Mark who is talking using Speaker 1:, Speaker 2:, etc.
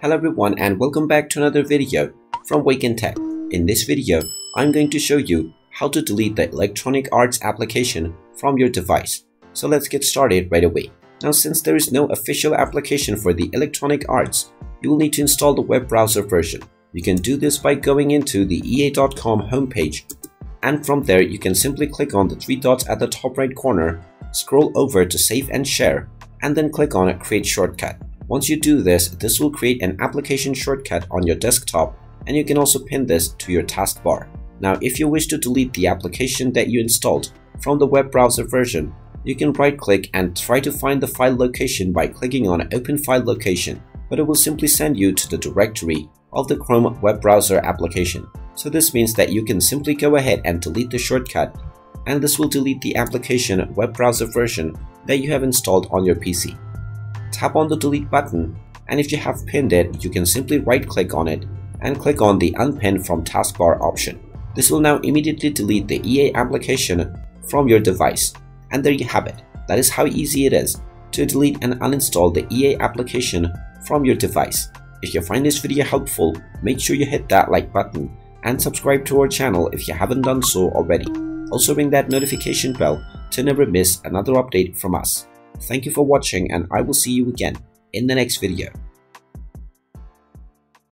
Speaker 1: Hello everyone and welcome back to another video from Wake&Tech. In this video, I'm going to show you how to delete the Electronic Arts application from your device. So let's get started right away. Now since there is no official application for the Electronic Arts, you will need to install the web browser version. You can do this by going into the EA.com homepage and from there you can simply click on the three dots at the top right corner, scroll over to save and share, and then click on create shortcut. Once you do this, this will create an application shortcut on your desktop and you can also pin this to your taskbar. Now if you wish to delete the application that you installed from the web browser version, you can right click and try to find the file location by clicking on open file location, but it will simply send you to the directory of the Chrome web browser application. So this means that you can simply go ahead and delete the shortcut and this will delete the application web browser version that you have installed on your PC. Tap on the delete button and if you have pinned it, you can simply right click on it and click on the unpin from taskbar option. This will now immediately delete the EA application from your device. And there you have it. That is how easy it is to delete and uninstall the EA application from your device. If you find this video helpful, make sure you hit that like button and subscribe to our channel if you haven't done so already. Also ring that notification bell to never miss another update from us. Thank you for watching and I will see you again in the next video.